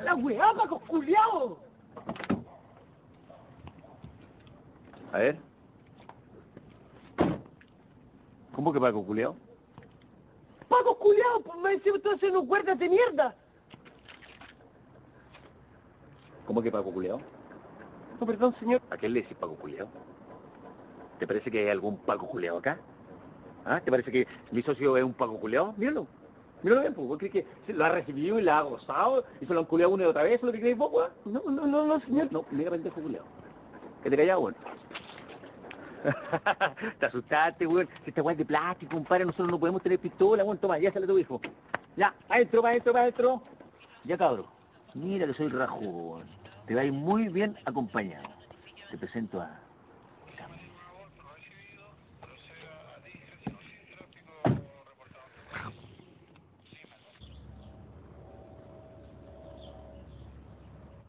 la weá, Paco culiao! A ver. ¿Cómo que Paco culiao? Paco culiao, pues me decís entonces unos guardias de mierda. ¿Cómo que Paco culiao? No, perdón, señor. ¿A quién le decís Paco culiao? ¿Te parece que hay algún Paco culiao acá? ¿Ah? ¿Te parece que mi socio es un Paco culiao? Míralo. Míralo bien, pues. ¿Vos crees que se lo ha recibido y lo ha gozado y se lo han culiado una y otra vez? ¿Eso es lo que creéis vos, weón? No, no, no, no, señor. No, mira pendejo culiao. Que te callado, weón. te asustaste, weón. Si esta weá es de plástico, compadre, nosotros no podemos tener pistola, weón. Toma, ya sale tu hijo. Ya, adentro, para adentro, para adentro. Ya, cabro. Mira que soy rajudo, weón. Te va a ir muy bien acompañado. Te presento a